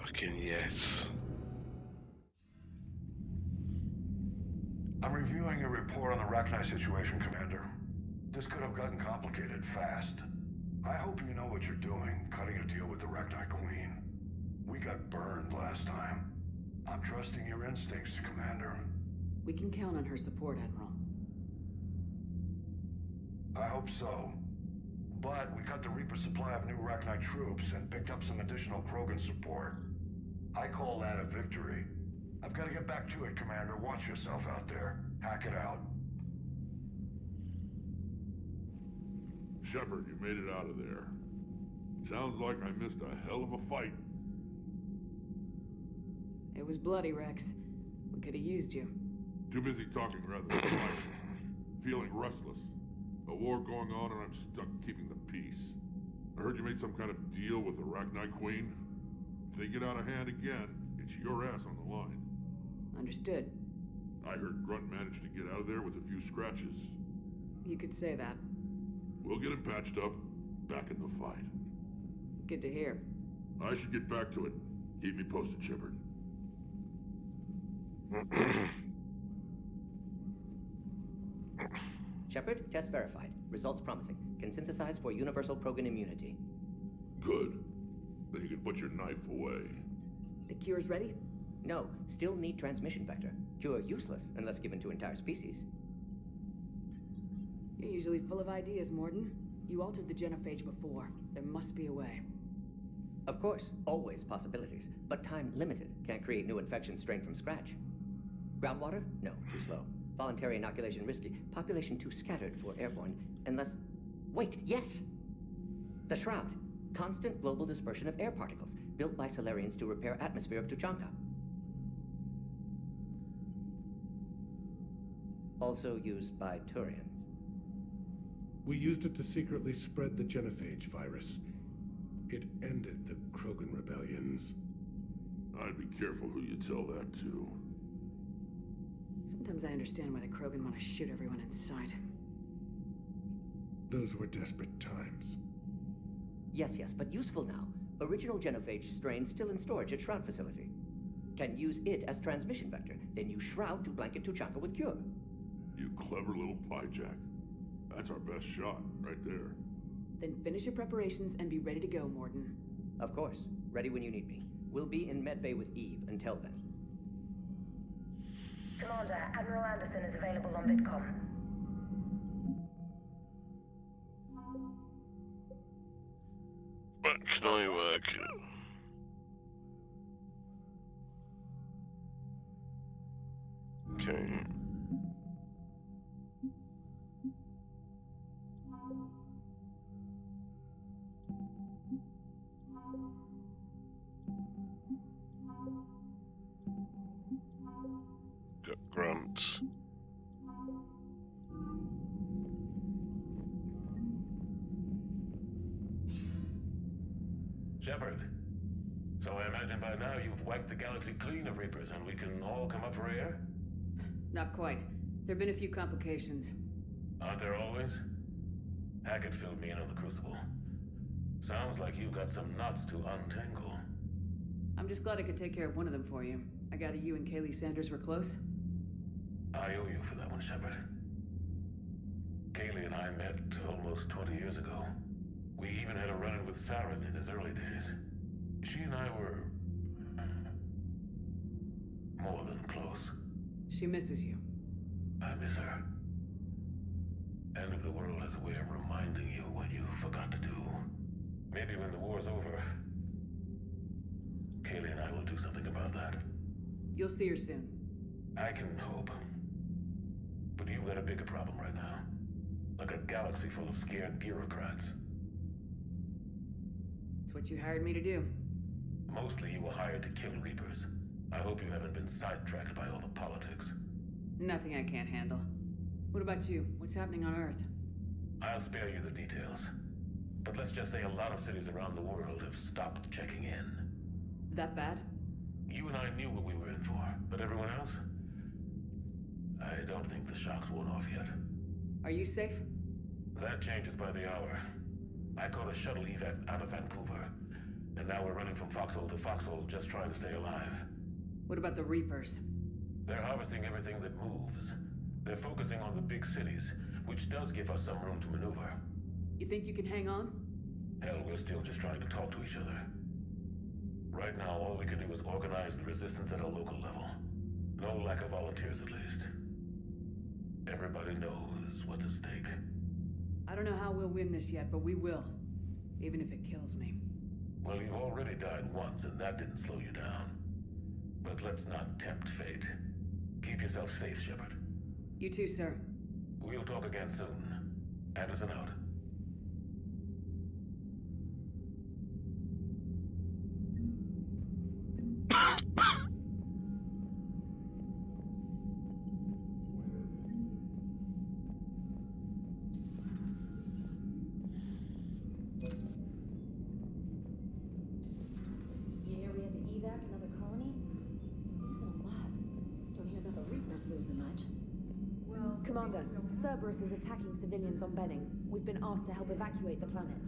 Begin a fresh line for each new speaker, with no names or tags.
Fucking yes.
I'm reviewing your report on the Rachni situation, Commander. This could have gotten complicated fast. I hope you know what you're doing, cutting a deal with the Rachni Queen. We got burned last time. I'm trusting your instincts, Commander.
We can count on her support, Admiral.
I hope so. But we cut the Reaper supply of new Rachni troops and picked up some additional Krogan support. I call that a victory. I've got to get back to it, Commander. Watch yourself out there. Hackett out.
Shepard, you made it out of there. Sounds like I missed a hell of a fight.
It was bloody, Wrex. We could have used you.
Too busy talking rather than fighting. Feeling restless. A war going on and I'm stuck keeping the peace. I heard you made some kind of deal with the Rachni Queen. If they get out of hand again, it's your ass on the line.
Understood.
I heard Grunt managed to get out of there with a few scratches.
You could say that.
We'll get him patched up, back in the fight.
Good to hear.
I should get back to it. Keep me posted, Shepard.
Shepard, test verified. Results promising. Can synthesize for universal Krogan immunity.
Good. Then you can put your knife away.
The cure's ready?
No, still need transmission vector. Cure useless unless given to entire species.
You're usually full of ideas, Mordin. You altered the genophage before. There must be a way.
Of course, always possibilities, but time limited. Can't create new infection strain from scratch. Groundwater? No, too slow. Voluntary inoculation risky. Population too scattered for airborne. Unless. Wait, yes! The Shroud. Constant global dispersion of air particles, built by Salarians to repair atmosphere of Tuchanka. Also used by Turians.
We used it to secretly spread the genophage virus. It ended the Krogan rebellions.
I'd be careful who you tell that to.
Sometimes I understand why the Krogan want to shoot everyone in sight.
Those were desperate times.
Yes, yes, but useful now. Original genophage strain still in storage at Shroud facility. Can use it as transmission vector, then use Shroud to blanket Tuchanka with cure.
You clever little pyjak. That's our best shot, right there.
Then finish your preparations and be ready to go, Mordin.
Of course. Ready when you need me. We'll be in Medbay with Eve until then.
Commander, Admiral Anderson is available on VidCom.
What can I work? Okay.
Shepard. So I imagine by now you've wiped the galaxy clean of Reapers and we can all come up for air?
Not quite. There have been a few complications.
Aren't there always? Hackett filled me in on the Crucible. Sounds like you've got some knots to untangle.
I'm just glad I could take care of one of them for you. I gather you and Kahlee Sanders were close?
I owe you for that one, Shepard. Kahlee and I met almost 20 years ago. We even had a run-in with Saren in his early days. She and I were... Uh, more than close.
She misses you.
I miss her. End of the world has a way of reminding you what you forgot to do. Maybe when the war's over, Kahlee and I will do something about that.
You'll see her soon.
I can hope. But you've got a bigger problem right now. Like a galaxy full of scared bureaucrats.
It's what you hired me to do.
Mostly you were hired to kill Reapers. I hope you haven't been sidetracked by all the politics.
Nothing I can't handle. What about you? What's happening on Earth?
I'll spare you the details. But let's just say a lot of cities around the world have stopped checking in.
That bad?
You and I knew what we were in for, but everyone else? I don't think the shock's worn off yet.
Are you safe?
That changes by the hour. I caught a shuttle evac out of Vancouver, And now we're running from foxhole to foxhole just trying to stay alive.
What about the Reapers?
They're harvesting everything that moves. They're focusing on the big cities, which does give us some room to maneuver.
You think you can hang on?
Hell, we're still just trying to talk to each other. Right now, all we can do is organize the resistance at a local level. No lack of volunteers, at least. Everybody knows what's at stake.
I don't know how we'll win this yet, but we will. Even if it kills me.
Well, you already died once, and that didn't slow you down. But let's not tempt fate. Keep yourself safe, Shepard.
You too, sir.
We'll talk again soon. Anderson out.
Commander, Cerberus is attacking civilians on Benning. We've been asked to help evacuate the planet.